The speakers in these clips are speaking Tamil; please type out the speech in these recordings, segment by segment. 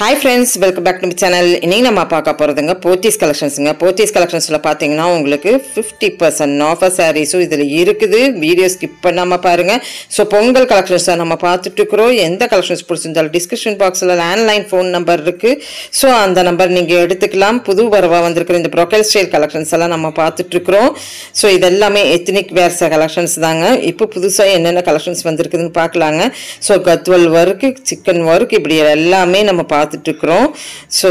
Hi friends welcome back to channel இன்றைக்கி நம்ம பார்க்க போகிறதுங்க போத்தீஸ் கலெக்ஷன்ஸுங்க. போத்தீஸ் கலெக்ஷன்ஸில் பார்த்தீங்கன்னா உங்களுக்கு ஃபிஃப்டி பர்சன்ட் ஆஃபர் சாரீஸும் இதில் இருக்குது. வீடியோ ஸ்கிப் பண்ணாமல் பாருங்கள் ஸோ பொங்கல் கலெக்ஷன்ஸை நம்ம பார்த்துட்டுருக்குறோம் எந்த கலெக்ஷன்ஸ் பிடிச்சிருந்தாலும் டிஸ்கிரிப்ஷன் பாக்ஸில் லேண்ட்லைன் ஃபோன் நம்பர் இருக்குது ஸோ அந்த நம்பர் நீங்கள் எடுத்துக்கலாம். புது வரவாக வந்திருக்கிற இந்த ப்ரொக்கல் ஸ்டைல் கலெக்ஷன்ஸ் எல்லாம் நம்ம பார்த்துட்ருக்குறோம் ஸோ இதெல்லாமே எத்னிக் வேர்ஸ் கலெக்ஷன்ஸ் தாங்க. இப்போ புதுசாக என்னென்ன கலெக்ஷன்ஸ் வந்திருக்குதுன்னு பார்க்கலாங்க. So Gadwal work chikan work இப்படி எல்லாமே நம்ம பார்த்து பார்த்துட்ருக்குறோம் ஸோ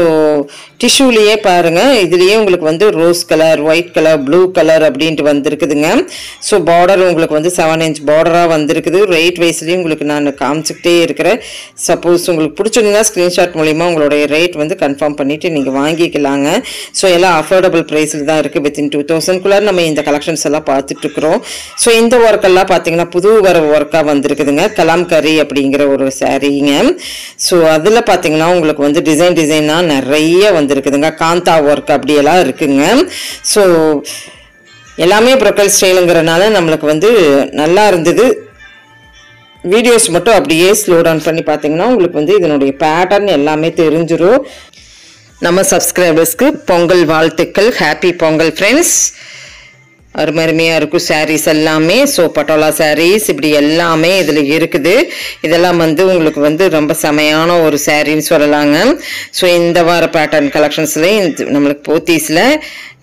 டிஷ்யூலேயே பாருங்கள் இதுலேயே உங்களுக்கு வந்து rose colour white colour blue colour அப்படின்ட்டு வந்திருக்குதுங்க. ஸோ பார்டர் உங்களுக்கு வந்து செவன் இன்ச் பார்டராக வந்திருக்குது. ரேட் வைஸ்லேயும் உங்களுக்கு நான் காமிச்சிக்கிட்டே இருக்கிறேன். சப்போஸ் உங்களுக்கு பிடிச்சிருந்தா ஸ்க்ரீன்ஷாட் மூலிமா உங்களுடைய ரேட் வந்து கன்ஃபார்ம் பண்ணிவிட்டு நீங்கள் வாங்கிக்கலாங்க. ஸோ எல்லாம் அஃபோர்டபுள் ப்ரைஸில் தான் இருக்குது வித்தின் டூ தௌசண்ட்குள்ளே நம்ம இந்த கலெக்ஷன்ஸ் எல்லாம் பார்த்துட்ருக்குறோம் ஸோ இந்த ஒர்க்கெல்லாம் பார்த்தீங்கன்னா புது வர ஒர்க்காக வந்திருக்குதுங்க. கலாம்கரி அப்படிங்கிற ஒரு சாரீங்க ஸோ அதில் பார்த்தீங்கன்னா உங்களுக்கு உங்களுக்கு வந்து டிசைன் டிசைனாக நிறைய வந்திருக்குதுங்க. காந்தா ஒர்க் அப்படியெல்லாம் இருக்குங்க. ஸோ எல்லாமே ப்ரொக்கல் ஸ்டைலுங்கிறனால நம்மளுக்கு வந்து நல்லா இருந்தது. வீடியோஸ் மட்டும் அப்படியே ஸ்லோ டவுன் பண்ணி பார்த்தீங்கன்னா உங்களுக்கு வந்து இதனுடைய பேட்டர்ன் எல்லாமே தெரிஞ்சிடும் நம்ம சப்ஸ்கிரைபர்ஸ்க்கு பொங்கல் வாழ்த்துக்கள். ஹாப்பி பொங்கல் ஃப்ரெண்ட்ஸ் அருமை அருமையாக இருக்கும் சாரீஸ் எல்லாமே ஸோ பட்டோலா சாரீஸ் இப்படி எல்லாமே இதில் இருக்குது. இதெல்லாம் வந்து உங்களுக்கு வந்து ரொம்ப செமையான ஒரு சாரின்னு சொல்லலாங்க. ஸோ இந்த வார பேட்டர்ன் கலெக்ஷன்ஸ்லேயும் நம்மளுக்கு போத்தீஸில்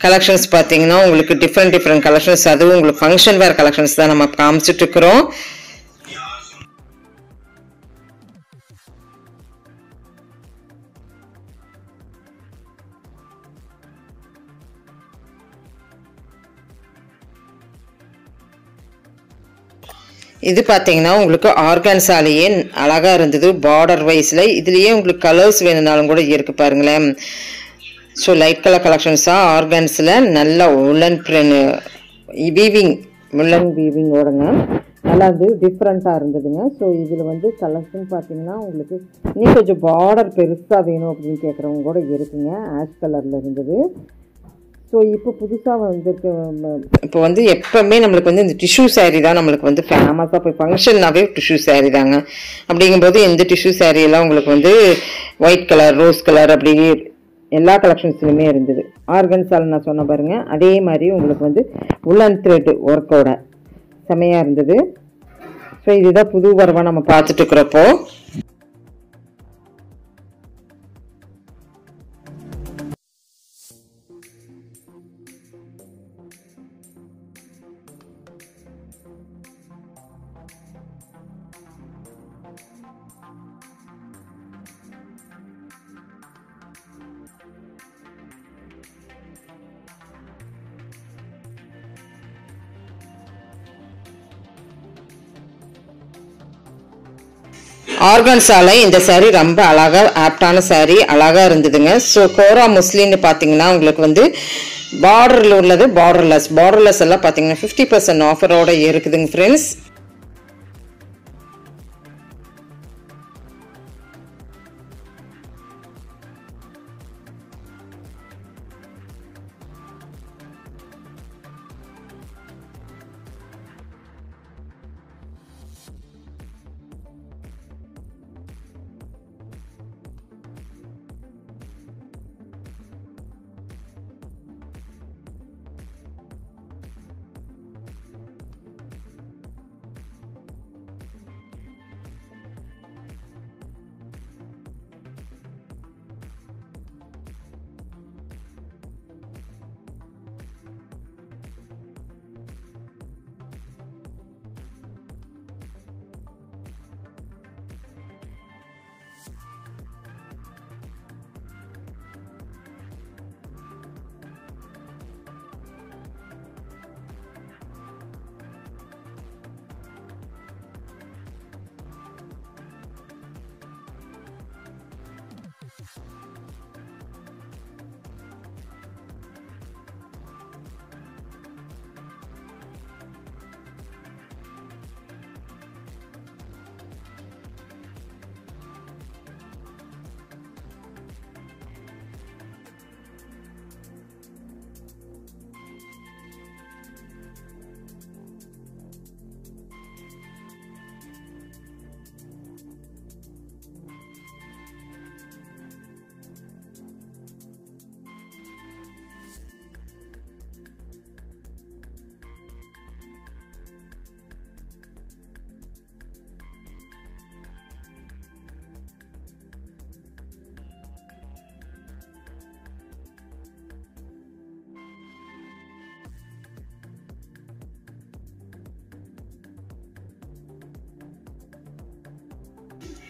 கலெக்ஷன்ஸ் பார்த்தீங்கன்னா உங்களுக்கு டிஃப்ரெண்ட் டிஃப்ரெண்ட் கலெக்ஷன்ஸ் அதுவும் உங்களுக்கு ஃபங்க்ஷன் வேர் கலெக்ஷன்ஸ் தான் நம்ம காமிச்சிட்ருக்குறோம் இது பார்த்தீங்கன்னா உங்களுக்கு ஆர்கான்ஸாலேயே அழகாக இருந்தது பார்டர் வைஸில் இதுலேயே உங்களுக்கு கலர்ஸ் வேணும்னாலும் கூட இருக்குது பாருங்களேன். ஸோ லைட் கலர் கலெக்ஷன்ஸாக ஆர்கான்ஸில் நல்ல உலன் பிரின் வீவிங் உலன் வீவிங்கோடங்க நல்லா இது டிஃப்ரெண்ட்டாக இருந்ததுங்க. ஸோ இதில் வந்து கலெக்ஷன் பார்த்தீங்கன்னா உங்களுக்கு இன்னும் கொஞ்சம் பார்டர் பெருசாக வேணும் அப்படின்னு கேட்குறவங்க கூட இருக்குங்க. ஆஷ் கலரில் இருந்தது. ஸோ இப்போ புதுசாக வந்திருக்க இப்போ வந்து எப்போவுமே நம்மளுக்கு வந்து இந்த டிஷ்யூ சாரீ தான் நம்மளுக்கு வந்து ஃபேமஸாக போய் ஃபங்க்ஷன்னாவே டிஷ்யூ சாரீ தாங்க. அப்படிங்கும்போது இந்த டிஷ்யூ சாரீ எல்லாம் உங்களுக்கு வந்து ஒயிட் கலர் ரோஸ் கலர் அப்படி எல்லா கலெக்ஷன்ஸ்லையுமே இருந்தது. ஆர்கன்ஸால் நான் சொன்ன பாருங்கள் அதே மாதிரி உங்களுக்கு வந்து உல்லன் த்ரெட் ஒர்க்கோட செமையாக இருந்தது. ஸோ இதுதான் புது வரவாக நம்ம பார்த்துட்டு இருக்கிறப்போ. ஆர்கன்ஸால இந்த சாரீ ரொம்ப அழகா ஆப்டான சாரீ அழகா இருந்ததுங்க. ஸோ கோரா முஸ்லின்னு பார்த்தீங்கன்னா உங்களுக்கு வந்து பார்டரில் உள்ளது பார்டர்லெஸ் பார்டர்லெஸ் எல்லாம் பார்த்தீங்கன்னா ஃபிஃப்டி பர்சன்ட் ஆஃபரோட இருக்குதுங்க ஃப்ரெண்ட்ஸ்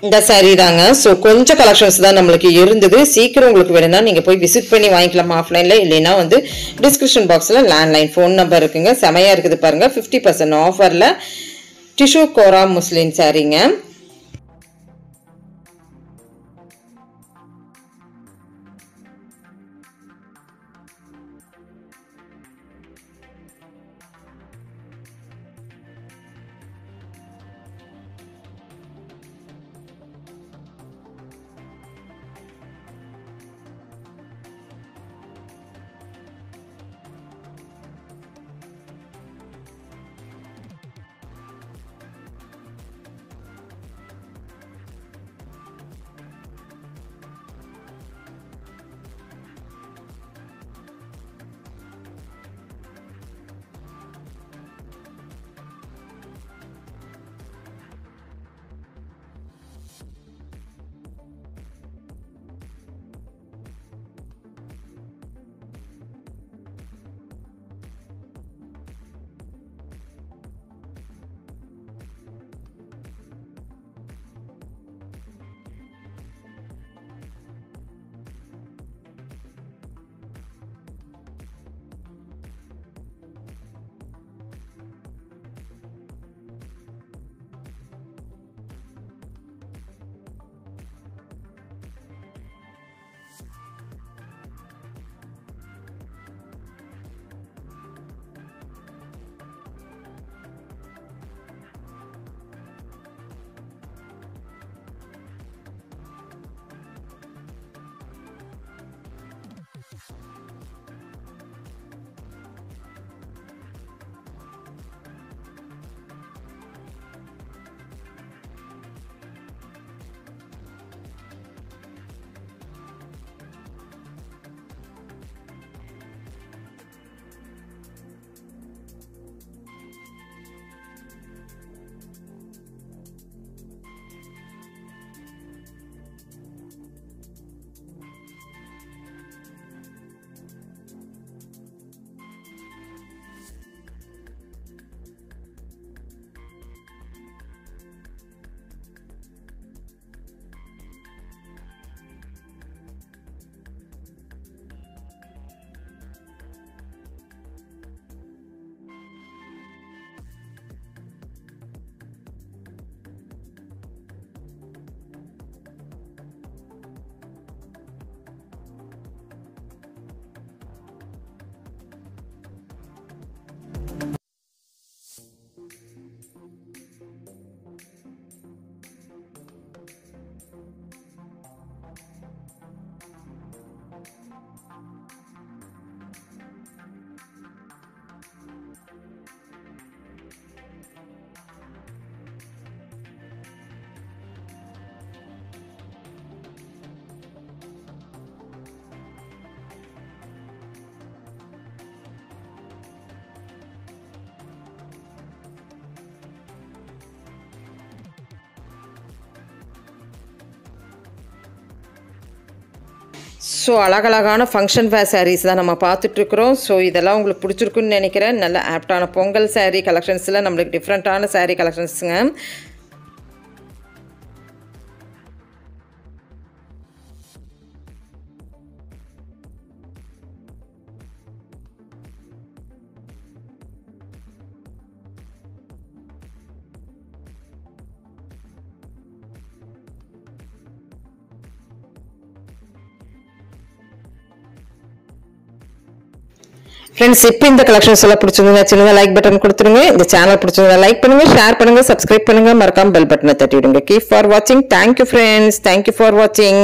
இந்த சாரீ தாங்க. ஸோ கொஞ்சம் கலெக்ஷன்ஸ் தான் நம்மளுக்கு இருந்தது. சீக்கிரம் உங்களுக்கு வேணும்னா நீங்கள் போய் விசிட் பண்ணி வாங்கிக்கலாம் ஆஃப்லைனில் இல்லைன்னா வந்து டிஸ்கிரிப்ஷன் பாக்ஸில் லேண்ட்லைன் ஃபோன் நம்பர் இருக்குங்க. செமையாக இருக்குது பாருங்கள் ஃபிஃப்டி பர்சன்ட் ஆஃபரில் டிஷ்யூ கோரா முஸ்லீம் சாரீங்க ஸோ அழகழகான ஃபங்க்ஷன் வேர் சாரீஸ் தான் நம்ம பார்த்துட்ருக்குறோம் ஸோ இதெல்லாம் உங்களுக்கு பிடிச்சிருக்குன்னு நினைக்கிறேன். நல்ல ஆப்டான பொங்கல் சாரீ கலெக்ஷன்ஸில் நம்மளுக்கு டிஃப்ரெண்ட்டான சாரீ கலெக்ஷன்ஸுங்க ஃப்ரெண்ட்ஸ் இப்போ இந்த கலெக்ஷன்ஸ் எல்லாம் பிடிச்சிருந்தா சின்னதாக லைக் பட்டன் கொடுத்துருங்க. இந்த சேனல் பிடிச்சிருந்தா லைக் பண்ணுங்க ஷேர் பண்ணுங்க சப்ஸ்கிரைப் பண்ணுங்க. மறக்காம பெல் பட்டனை தட்டி விடுங்க கீப் ஃபார் வாட்சிங் தேங்க்யூ ஃப்ரெண்ட்ஸ் தேங்க்யூ ஃபார் வாட்சிங்